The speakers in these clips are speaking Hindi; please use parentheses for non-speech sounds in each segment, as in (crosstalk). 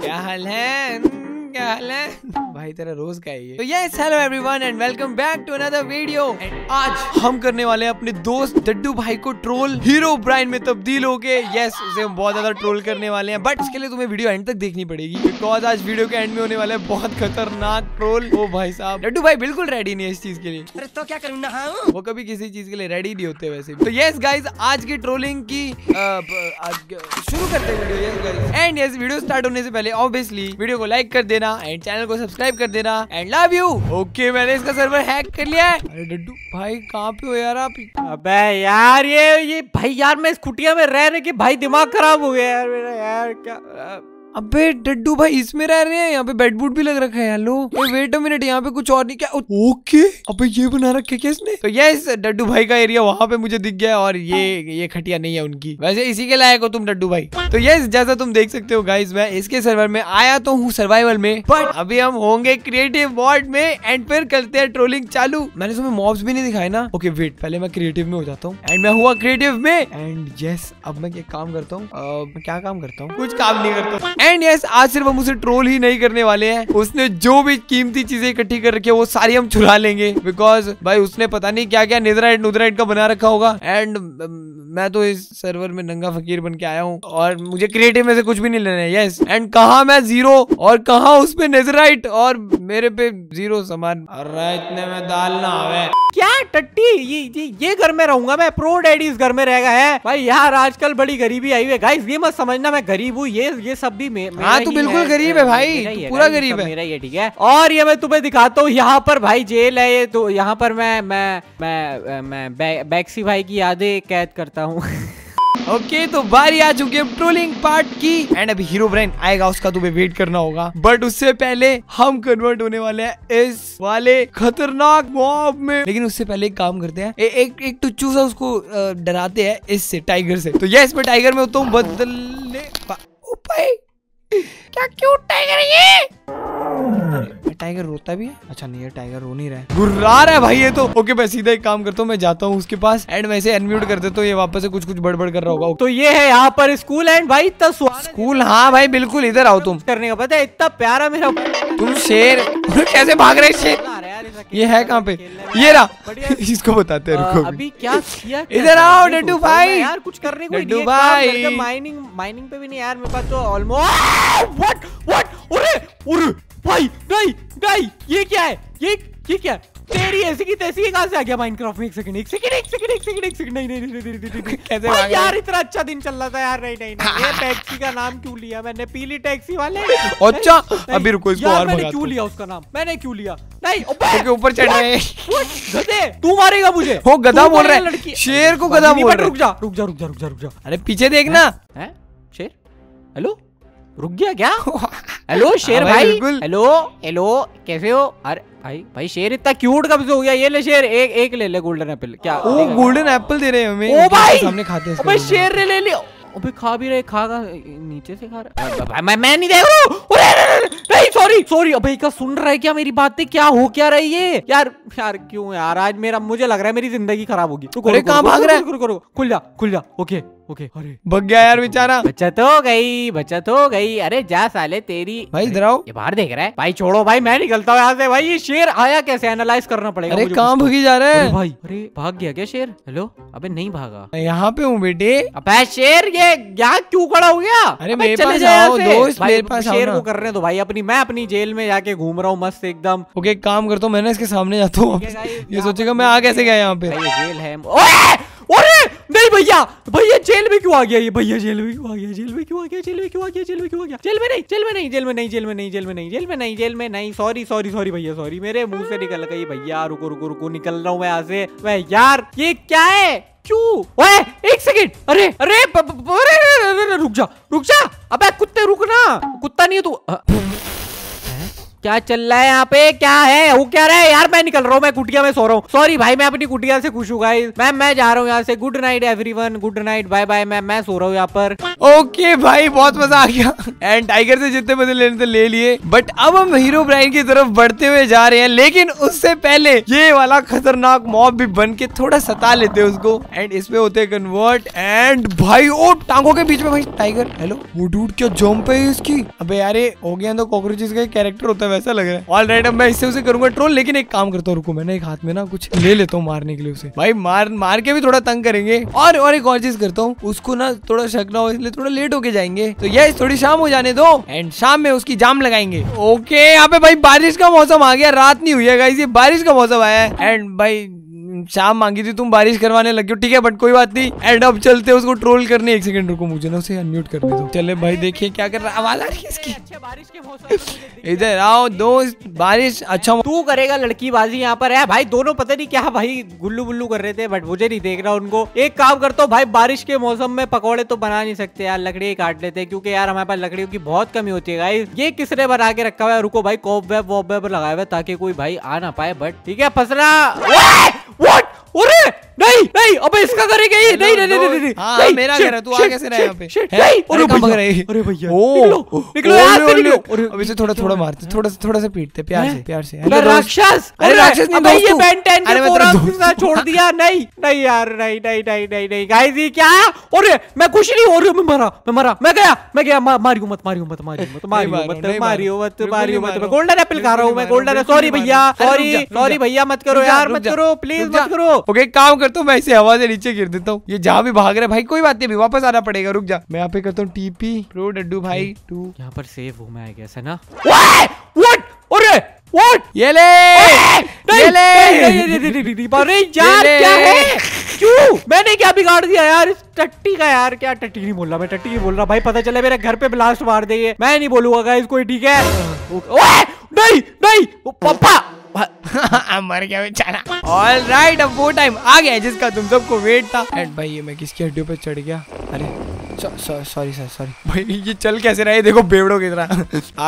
क्या हाल है क्या हाल है भाई तेरा रोज का है ये तो yes hello everyone and welcome back to another video and आज हम करने वाले हैं अपने दोस्त डड्डू भाई को ट्रोल हीरो ब्राइन में तब्दील हो गए। यस उसे हम बहुत ज़्यादा ट्रोल करने वाले हैं। बट इसके लिए तुम्हें वीडियो एंड तक देखनी पड़ेगी बिकॉज़ आज वीडियो के एंड में होने वाला है बहुत खतरनाक ट्रोल ओ भाई साहब डड्डू भाई बिल्कुल रेडी नहीं है इस चीज़ के लिए। अरे तो क्या करूँ ना वो कभी किसी चीज़ के लिए रेडी नहीं होते वैसे तो यस गाइज़ आज की ट्रोलिंग की शुरू करते हैं video yes guys and yes video start होने से पहले ऑब्वियसली वीडियो को लाइक कर देना एंड चैनल को सब्सक्राइब कर देना एंड लव यू ओके मैंने इसका सर्वर हैक कर लिया है. अरे डड्डू। भाई कहाँ पे हो यार आप? अबे यार ये ये भाई यार मैं इस कुटिया में रह रहे कि भाई दिमाग खराब हो गया यार मेरा यार क्या अबे डड्डू भाई इसमें रह रहे हैं यहाँ पे बेड बूट भी लग रखा है हेलो वेट अ मिनट यहाँ पे कुछ और नहीं क्या ओके अबे ये बना रखे क्या इसने? तो यस डड्डू भाई का एरिया वहाँ पे मुझे दिख गया और ये ये खटिया नहीं है उनकी। वैसे इसी के लायक हो तुम डड्डू भाई। तो यस जैसा तुम देख सकते हो गाइस मैं इसके सर्वर में आया तो हूँ सर्वाइवल में। बट अभी हम होंगे क्रिएटिव वॉर्ड में एंड फिर करते हैं ट्रोलिंग चालू। मैंने तुम्हें मॉब्स भी नहीं दिखाए ना। ओके वेट पहले मैं क्रिएटिव में हो जाता हूँ। एंड मैं हुआ क्रिएटिव में। एंड यस अब मैं एक काम करता हूँ। क्या काम करता हूँ? कुछ काम नहीं करता। एंड यस आज सिर्फ़ हम उसे ट्रोल ही नहीं करने वाले हैं। उसने जो भी कीमती चीज़ें इकट्ठी कर रखी है, वो सारी हम चुरा लेंगे। बिकॉज़ भाई, उसने पता नहीं क्या क्या निदराइट नुदराइट का बना रखा होगा। एंड मैं तो इस सर्वर में नंगा फकीर बन के आया हूँ। और मुझे क्रिएटिव में से कुछ भी नहीं लेना है। यस एंड कहा मैं ज़ीरो और कहा उस पे नेजराइट और मेरे पे ज़ीरो सामान। अरे इतने में दाल ना आवे। क्या टट्टी ये ये ये घर में रहूँगा मैं प्रो डैडी इस घर में रहेगा है? भाई यार आजकल बड़ी गरीबी आई हुई है। गाइस ये मत समझना मैं गरीब हूँ ये ये सब भी हाँ, तू बिल्कुल गरीब है भाई, पूरा गरीब है। मेरा ये ठीक है? और ये मैं तुम्हें दिखाता हूँ यहाँ पर भाई जेल है ये तो यहाँ पर मैं मैं मैं मैं बैक्सी भाई की यादें कैद करता हूँ। (laughs) ओके okay, तो बारी आ चुकी है ट्रोलिंग पार्ट की। एंड अभी हीरो ब्रेन आएगा उसका तुम्हें वेट करना होगा। बट उससे पहले हम कन्वर्ट होने वाले हैं इस वाले खतरनाक मॉब में। लेकिन उससे पहले एक काम करते हैं ए, एक एक टुच्चू सा उसको डराते हैं इससे टाइगर से। तो यस मैं टाइगर में होता हूँ भाई क्या क्यूट टाइगर ये? टाइगर रोता भी है। अच्छा नहीं ये टाइगर रो नहीं रहा है। गुर्रा रहा है भाई ये तो। ओके मैं सीधा एक काम करता हूँ मैं जाता हूँ उसके पास एंड मैं इसे अनम्यूट कर देता हूँ ये वापस से कुछ कुछ बड़बड़ कर रहा होगा। तो ये है यहाँ पर स्कूल एंड भाई इतना स्कूल हाँ भाई बिल्कुल इधर आओ तुम। करने का पता है इतना प्यारा मेरा तुम शेर (laughs) कैसे भाग रहे शेर? है ये है कहाँ पे? ये रहा। इसको बताते हैं रुको अभी। क्या किया इधर आओ, डड्डू भाई। यार कुछ करने को डड्डू भाई। माइनिंग माइनिंग पे भी नहीं यार मेरे पास तो ऑलमोस्ट व्हाट व्हाट अरे अरे भाई नहीं नहीं ये क्या है? ये ये क्या? है? तेरी ऐसी की तैसी कहाँ से आ गया माइनक्राफ्ट में एक सेकंड एक सेकंड एक सेकंड एक सेकंड एक सेकंड नहीं नहीं नहीं नहीं नहीं, कैसे भाई भाग? यार इतना अच्छा दिन चल रहा था यार। नहीं नहीं नहीं ये टैक्सी का नाम क्यों लिया? मैंने पीली टैक्सी वाले। अच्छा, अभी रुको, इसको और मैंने क्यों लिया उसका नाम? मैंने क्यों लिया? नहीं ओके ऊपर चढ़ रहे हैं। गधे तू मारेगा मुझे। वो गधा बोल रहा है। शेर को गधा बोल रहा है। रुक जा रुक जा रुक जा रुक जा रुक जा। अरे पीछे देखना हैं? शेर? हेलो? रुक गया क्या? (laughs) हेलो शेर भाई, भाई हेलो हेलो कैसे हो? अरे भाई भाई शेर इतना क्यूट कब से हो गया? ये ले शेर एक एक ले ले गोल्डन एप्पल क्या? ओ गोल्डन एप्पल दे रहे हैं हमें। ओ भाई! सामने खाते हैं इसको शेर ने ले लिया। अबे खा भी रहे खा खा नीचे से खा रहा। मैं मैं नहीं देख रहा सॉरी सॉरी अबे क्या सुन रहा है क्या मेरी बातें? क्या हो क्या रही है यार यार क्यों यार? आज मेरा मुझे लग रहा है मेरी ज़िंदगी खराब होगी। रुको, कहाँ भाग रहा है? खुल जा खुल जा। Okay okay. अरे। भग गया यार बेचारा। बचत हो गई बचत हो गई। अरे जा साले तेरी। भाई इधर आओ। ये बाहर देख रहा है। भाई छोड़ो भाई मैं निकलता हूँ यहाँ से। भाई ये शेर आया कैसे? एनालाइज करना पड़ेगा अरे कहाँ तो। भगी जा रहा है? भाई अरे भाग गया क्या शेर? हेलो अबे नहीं भागा। यहाँ पे हूँ बेटे। अबे शेर ये यहाँ क्यों खड़ा हो गया? अरे मेरे चले पास आओ, दोस्त, मेरे पास शेर को कर रहे दो भाई अपनी मैं अपनी जेल में जाके घूम रहा हूँ मस्त एकदम। ओके एक काम करता हूँ मैं ना इसके सामने जाता हूँ ये सोचेगा मैं आ कैसे गया यहाँ पे। जेल है। ओए! अरे नहीं भैया भैया जेल में क्यों आ गया ये भैया जेल में क्यों आ गया जेल में क्यों आ गया जेल में क्यों आ गया जेल में क्यों आ गया जेल में नहीं जेल में नहीं जेल में नहीं जेल में नहीं जेल में नहीं जेल में नहीं जेल में नहीं सॉरी सॉरी सॉरी भैया सॉरी मेरे मुँह से निकल गई भैया रुको रुको रुको निकल रहा हूँ मैं यहाँ से मैं यार ये क्या है क्यों ओए एक सेकंड अरे अरे अरे, रुक जा रुक जा अबे कुत्ते रुक ना कुत्ता नहीं है तू अ, हैं? क्या चल रहा है यहाँ पे? क्या है? वो क्या रहा है? यार, मैं निकल रहा हूँ, मैं कुटिया में सो रहा हूँ। सॉरी भाई, मैं अपनी कुटिया से खुश हूँ गाइस मैम, मैं जा रहा हूँ यहाँ से। Good night everyone good night bye bye मैं मैं सो रहा हूँ यहाँ पर। ओके भाई, बहुत मज़ा आ गया। एंड टाइगर से जितने बदले लेने थे, ले लिए। बट अब हम हीरो ब्राइन की तरफ़ बढ़ते हुए जा रहे हैं। लेकिन उससे पहले ये वाला खतरनाक मॉब भी बन के थोड़ा सता लेते उसको। एंड इसमें होते कन्वर्ट एंड भाई, ओ, टांगों के बीच में भाई टाइगर हेलो वो डूड क्या जंप है इसकी? अबे यार हो गया तो कॉकरोचेस का कैरेक्टर होता है वैसा लग रहा है। ऑल राइट अब मैं इससे उसे करूँगा ट्रोल लेकिन एक काम करता हूँ, रुको, मैंने एक हाथ में ना कुछ ले लेता हूँ मारने के लिए उसे। भाई, मार मार के भी थोड़ा तंग करेंगे। और और एक और चीज़ करता हूँ, उसको ना थोड़ा शक ना हो, इसलिए थोड़ा लेट होके जाएँगे। तो ये थोड़ी शाम हो जाने दो एंड शाम में उसकी जाम लगाएँगे। ओके यहाँ पे भाई बारिश का मौसम आ गया, रात नहीं हुई है ये बारिश का मौसम आया है। एंड भाई शाम मांगी थी, तुम बारिश करवाने लगे हो, ठीक है बट कोई बात नहीं एंड अब चलते, उसको ट्रोल करने, एक सेकंड रुको मुझे ना, उसे अनम्यूट करने दो। चले भाई, देखिए क्या कर रहा आवाज़ आ रही है इसकी? इधर आओ, दोस्त, बारिश अच्छा तू करेगा लड़की बाजी यहाँ पर है भाई, दोनों पता नहीं क्या भाई गुल्लू गुल्लू कर रहे थे बट मुझे नहीं देख रहा उनको। एक काम करता हूँ भाई, बारिश के मौसम में पकौड़े तो बना नहीं सकते यार लकड़ी काट लेते क्योंकि यार हमारे पास लकड़ियों की बहुत कमी होती है ये किसने बना के रखा हुआ है? रुको भाई कॉप वेब वॉप वेब लगाया हुआ है, ताकि कोई भाई आ ना पाए बट ठीक है फसरा व्हाट अरे नहीं नहीं अबे इसका करेगा ये नहीं नहीं नहीं नहीं नहीं हाँ, मेरा घर है, तू आ shit, कैसे रहा है पे? नहीं, अरे भैया है? अरे भैया निकलो निकलो यहाँ से निकलो। अरे अब इसे थोड़ा थोड़ा मारते थोड़ा सा थोड़ा सा पीटते प्यार से प्यार से अरे राक्षस अरे राक्षस नहीं दोस्त ये। बेन टेन अरे के मैं तेरा फोरम के साथ छोड़ दिया नहीं नहीं यार नहीं नहीं नहीं नहीं नहीं गाइस ये क्या? अरे मैं कुछ नहीं हो रही मैं मरा मैं मरा मैं गया मैं गया मारियो मत मारियो मत मारियो मत मारियो मत मारियो मत मारियो मत मारो, गोल्डन एप्पल खा रहा हूँ मैं गोल्डन सॉरी भैया सॉरी सॉरी भैया मत करो यार मत करो प्लीज़ मत करो। ओके काम करता हूँ मैं इसे हवा से नीचे गिर देता हूँ ये जहाँ भी भाग रहे है भाई कोई बात नहीं वापस आना पड़ेगा रुक जा मैं यहाँ पे करता हूँ टीपी प्रो डू भाई टू यहाँ पर सेव हूँ मैं कैसे गेस है ना व्हाट अरे व्हाट ये ले ये ले अरे यार। क्या है क्यों? मैंने क्या बिगाड़ दिया यार? इस टट्टी का यार क्या टट्टी नहीं बोल रहा मैं टट्टी नहीं बोल रहा। भाई पता चले मेरे घर पे ब्लास्ट मार देंगे। मैं नहीं बोलूँगा गाइस कोई ठीक है? ओए, नहीं नहीं पापा। मर गया बेचारा। ऑल राइट अब वो टाइम आ गया जिसका तुम सबको वेट था। एंड भाई ये मैं किसकी हड्डियों पे चढ़ गया? अरे सॉरी सर सॉरी भाई ये चल कैसे रहा है? देखो बेवड़ो की तरह।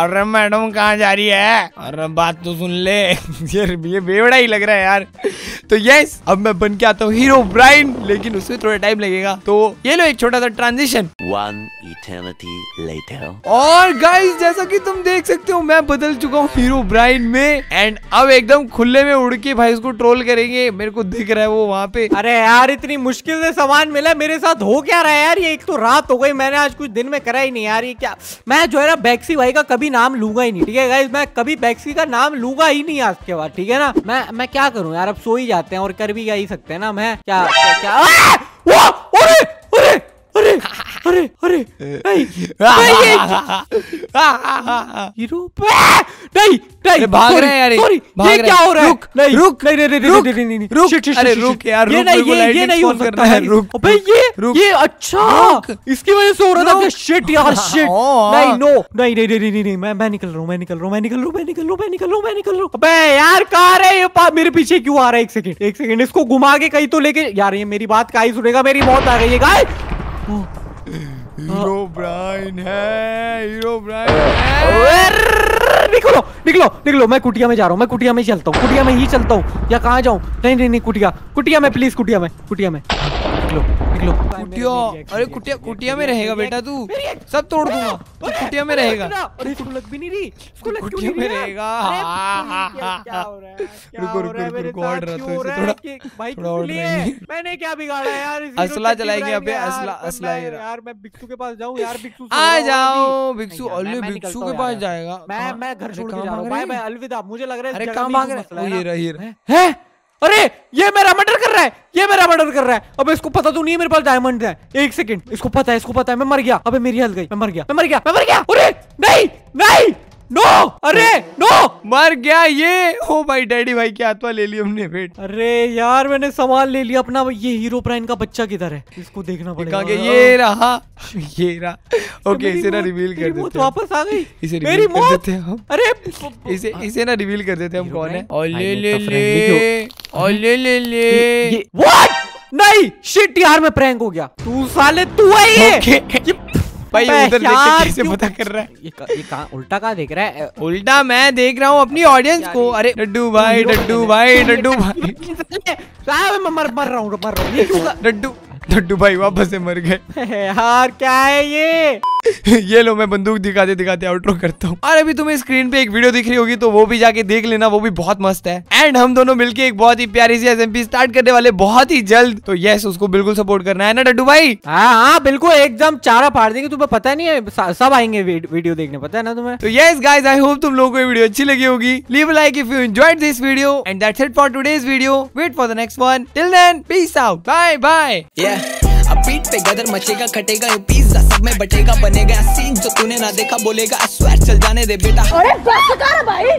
अरे मैडम कहाँ जा रही है? अरे बात तो सुन ले। (laughs) ये ये बेवड़ा ही लग रहा है यार। तो यस अब मैं बन के आता हूँ हीरो ब्राइन लेकिन उसमें थोड़ा टाइम लगेगा। तो ये लो एक छोटा सा ट्रांजिशन One eternity later. और गाइस जैसा कि तुम देख सकते हो मैं बदल चुका हूँ हीरो ब्राइन में एंड अब एकदम खुले में उड़ के भाई उसको ट्रोल करेंगे। मेरे को दिख रहा है वो वहाँ पे। अरे यार इतनी मुश्किल से सामान मिला मेरे साथ हो क्या रहा है यार? ये एक तो रात हो गई मैंने आज कुछ दिन में करा ही नहीं यार ये क्या? मैं जो है ना बैक्सी भाई का कभी नाम लूँगा ही नहीं ठीक है गाइस मैं कभी बैक्सी का नाम लूँगा ही नहीं आज के बाद ठीक है ना? मैं मैं क्या करूँ यार अब सो ही जाते हैं और कर भी ही सकते हैं ना मैं क्या क्या! अरे अरे अरे अरे अरे (laughs) नहीं नहीं, ये- हीरो नहीं नहीं भाग रहे हैं यार ये, ये क्या हो रहा है रुक, नहीं रुक, नहीं नहीं नहीं नहीं, नहीं, रुक, shit, shit, अरे रुक यार, ये नहीं ये ये नहीं हो सकता है, रुक, अबे ये ये अच्छा इसकी वजह से हो रहा था कि शिट यार शिट हाँ। नहीं नो नहीं नहीं नहीं नहीं मैं मैं निकल रहा हूँ मैं निकल रहा हूँ मैं निकल रहा हूँ मैं निकल रहा हूँ मैं निकल रहा हूँ मैं निकल रहा हूँ अबे यार कहाँ रहे ये मेरे पीछे क्यों आ रहा है एक सेकंड एक सेकंड इसको घुमा के कहीं तो लेके यार ये मेरी बात का ही सुनेगा मेरी मौत आ गई है गाय हीरो ब्राइन है हीरो ब्राइन है निकलो निकलो निकलो। मैं कुटिया में जा रहा हूँ, मैं कुटिया में चलता हूँ, कुटिया में ही चलता हूँ। या कहाँ जाऊँ? नहीं नहीं नहीं, कुटिया। कुटिया में प्लीज़ कुटिया में कुटिया में। निकलो निकलो कुटिया अरे कुटिया कुटिया में रहेगा बेटा तू। सब तोड़ दूँगा। कुटिया में रहेगा। इसको लग भी नहीं रही। क्यों कुटिया में रहेगा। हाँ, हाँ, क्या- हाँ, क्या हाँ। हो रहा है? क्या रुको, रुको, रुको, है हो इसे रहा है? थोड़ा-। मैंने क्या बिगाड़ा यार? असला चलाएँगे यहाँ पे, असला- असला यार मैं बिक्सू के पास जाऊँ यार बिक्सू आ जाओ। बिक्सू अल्ले बिक्सू के पास जाएगा। मैं मैं घर छोड़ के जा रहा हूँ बाय बाय अलविदा। मुझे लग रहा है अरे जगह कहाँ में भाग कुछ रहा है? मसला ओ, ना। ये रहा, ये रहा। हैं? हैं? अरे ये मेरा मर्डर कर रहा है ये मेरा मर्डर कर रहा है। अबे इसको पता तो नहीं है मेरे पास डायमंड है। एक सेकंड इसको पता है इसको पता है मैं मर गया। अबे मेरी हेल्थ गई मैं मर गया मैं मर गया मैं मर गया। अरे नहीं नहीं नो अरे नो मर गया ये। ओ भाई डैडी भाई की आत्मा ले ली हमने वेट अरे यार मैंने सामान ले लिया अपना। ये हीरो प्राइन का बच्चा किधर है? इसको देखना पड़ेगा। कि ये रहा। ये रहा। (laughs) ओके इसे ना रिवील कर देते वापस आ गई। इसे मेरी रिवील कर मौत। देते हम। अरे इसे इसे ना रिवील कर देते हम कौन है? और ले ले। ले और ले ले ले व्हाट नहीं शिट यार मैं प्रैंक हो गया। तू साले तू है ये। भाई उधर देख के कैसे पता कर रहा है? ये का- ये कहाँ उल्टा कहाँ देख रहा है? उल्टा मैं देख रहा हूँ अपनी ऑडियंस को। अरे डड्डू भाई डड्डू भाई (laughs) डड्डू भाई। मैं मर मर रहा हूँ मर रहा हूँ। डड्डू डड्डू भाई वापस से मर गए। (laughs) यार क्या है ये? (laughs) ये लो मैं बंदूक दिखाते दिखाते आउटरो करता हूँ। और अभी तुम्हें स्क्रीन पे एक वीडियो दिख रही होगी तो वो भी जाके देख लेना वो भी बहुत मस्त है। एंड हम दोनों मिलके एक बहुत ही प्यारी सी एसएमपी स्टार्ट करने वाले बहुत ही जल्द। तो यस उसको बिल्कुल सपोर्ट करना है ना डड्डू भाई? हाँ हाँ बिल्कुल एकदम चारा फाड़ देंगे तुम्हें पता नहीं है सब आएँगे वीडियो देखने पता है ना तुम्हें? तो यस गाइज़ आई होप तुम लोगों को वीडियो अच्छी लगी होगी। Leave like if you enjoyed this video and that's it for today's video wait for the next one till then peace out bye bye. अब बीट पे गदर मचेगा, खटेगा, ये पिज्जा सब में बटेगा, बनेगा। सीन जो तूने ना देखा बोलेगा स्वेर चल जाने दे बेटा। अरे बस कर भाई।